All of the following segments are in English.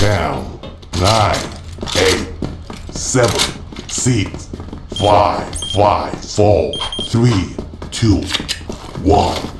Down. Nine. Eight. Seven. Six. Five. Five. Four. Three. Two. One.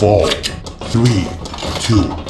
Four, three, two,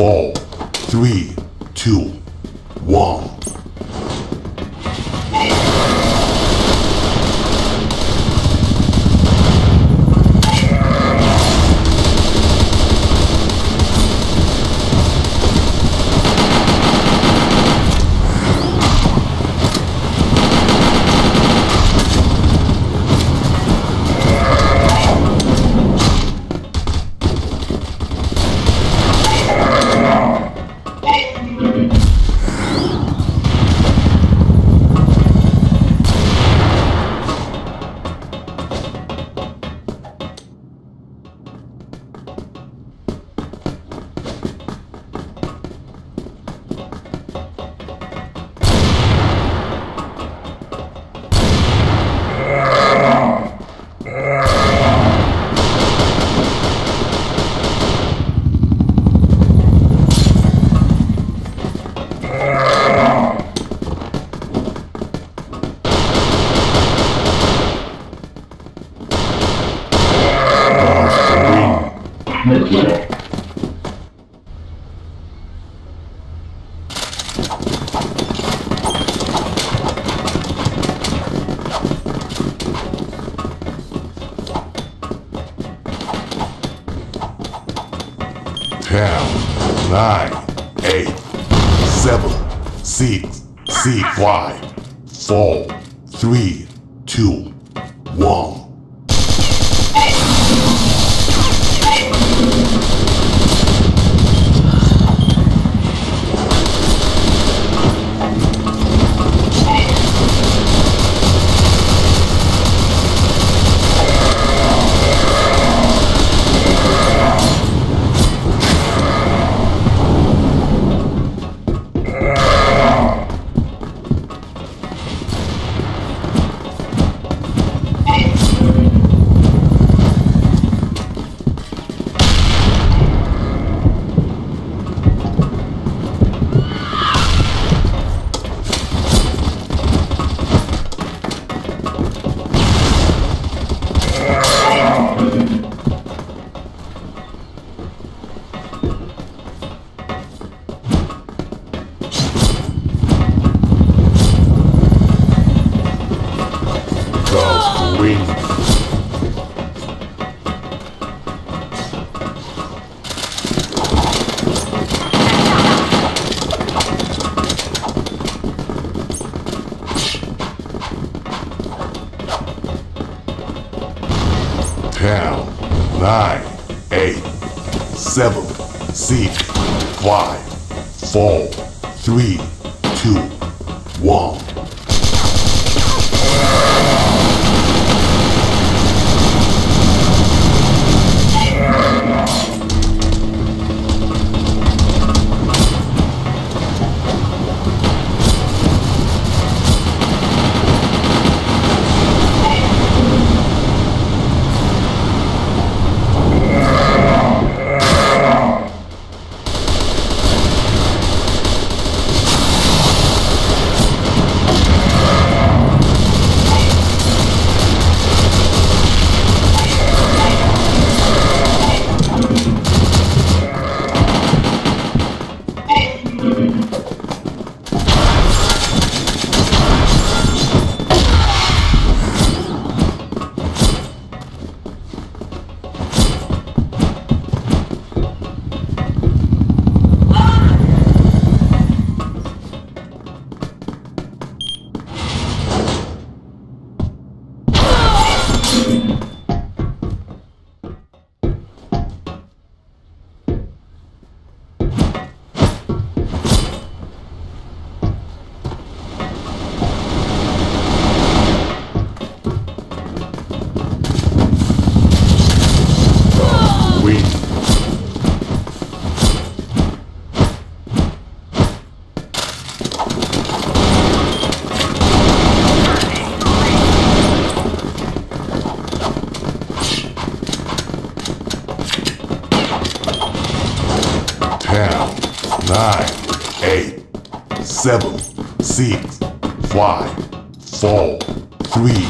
four, three, two, one. seven, six, five, four, three,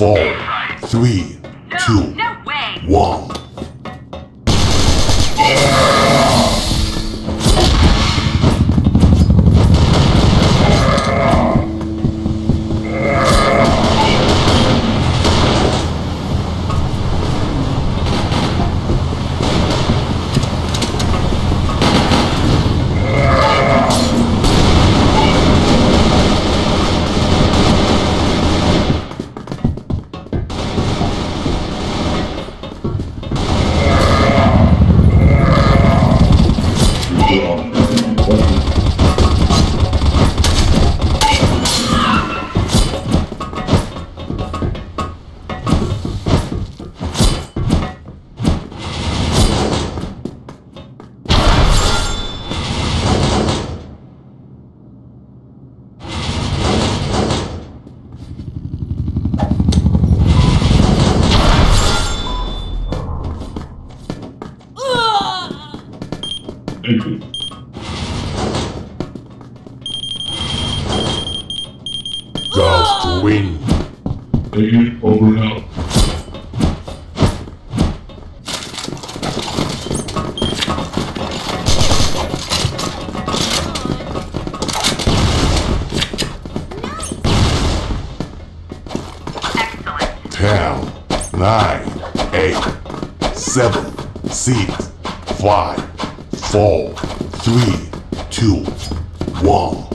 Four, three, Ghost win. Agent over and out. Ten, nine, eight, seven, six, five, four, three, two, one.